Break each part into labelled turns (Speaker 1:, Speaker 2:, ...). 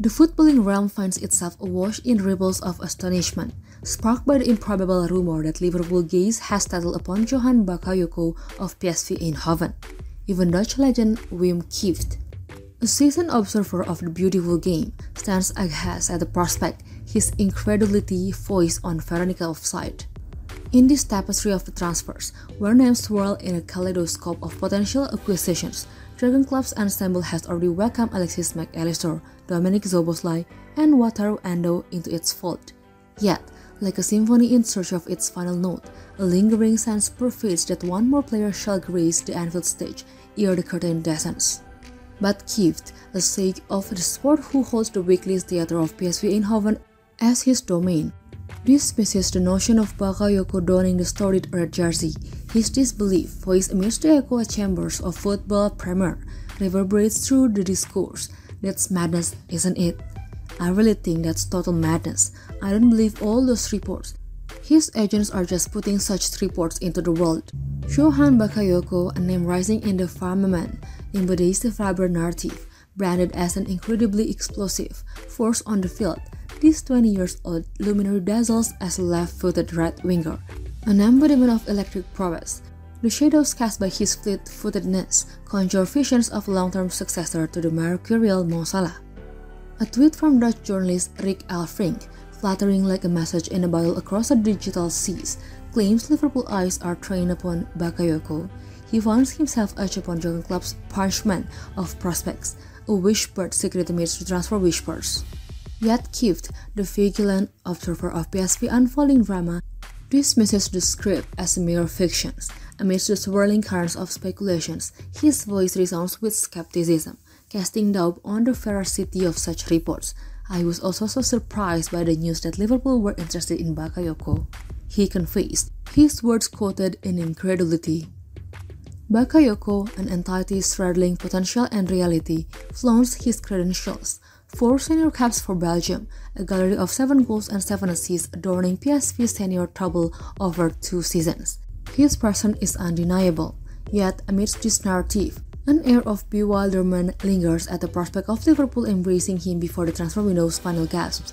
Speaker 1: The footballing realm finds itself awash in ripples of astonishment, sparked by the improbable rumor that Liverpool gaze has settled upon Johan Bakayoko of PSV Eindhoven. Even Dutch legend Wim Kieft, a seasoned observer of the beautiful game, stands aghast at the prospect, his incredulity voiced on Veronica offside. In this tapestry of the transfers, where names swirl in a kaleidoscope of potential acquisitions, Jurgen Klopp's ensemble has already welcomed Alexis Mac Allister, Dominik Szoboszlai, and Wataru Endo into its fold. Yet, like a symphony in search of its final note, a lingering sense pervades that one more player shall grace the Anfield stage ere the curtain descends. But Kieft, a sage of the sport who holds the weekly theater of PSV Eindhoven as his domain, dismisses the notion of Bakayoko donning the storied red jersey. His disbelief, voiced amidst the echo chambers of football premier, reverberates through the discourse. That's madness, isn't it? I really think that's total madness. I don't believe all those reports. His agents are just putting such reports into the world. Johan Bakayoko, a name rising in the firmament, embodies the vibrant narrative, branded as an incredibly explosive force on the field this 20 years old luminary dazzles as a left-footed right winger, an embodiment of electric prowess. The shadows cast by his fleet-footedness conjure visions of long-term successor to the mercurial Mo. A tweet from Dutch journalist Rik Elfrink, fluttering like a message in a bottle across the digital seas, claims Liverpool eyes are trained upon Bakayoko. He finds himself etched upon Jurgen Klopp's parchment of prospects, a whispered secret amidst the transfer whispers. Yet Kieft, the vigilant observer of PSV unfolding drama, dismisses the script as mere fictions. Amidst the swirling currents of speculations, his voice resounds with skepticism, casting doubt on the veracity of such reports. I was also so surprised by the news that Liverpool were interested in Bakayoko. He confessed, his words quoted in incredulity. Bakayoko, an entity straddling potential and reality, flaunts his credentials, Four senior caps for Belgium, a gallery of seven goals and seven assists adorning PSV's senior trouble over two seasons. His presence is undeniable, yet amidst this narrative, an air of bewilderment lingers at the prospect of Liverpool embracing him before the transfer window's final gasps.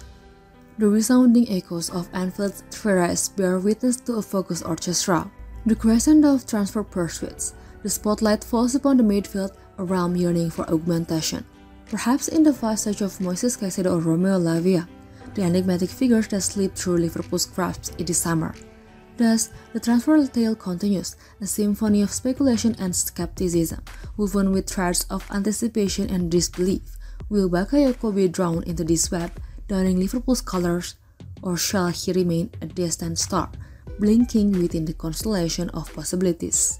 Speaker 1: The resounding echoes of Anfield's terrace bear witness to a focused orchestra. The crescent of transfer pursuits, the spotlight falls upon the midfield, a realm yearning for augmentation perhaps in the visage of Moises Caicedo or Romeo Lavia, the enigmatic figures that slip through Liverpool's grasp in the summer. Thus, the transfer tale continues, a symphony of speculation and skepticism, woven with threads of anticipation and disbelief. Will Bakayoko be drawn into this web, donning Liverpool's colors, or shall he remain a distant star, blinking within the constellation of possibilities?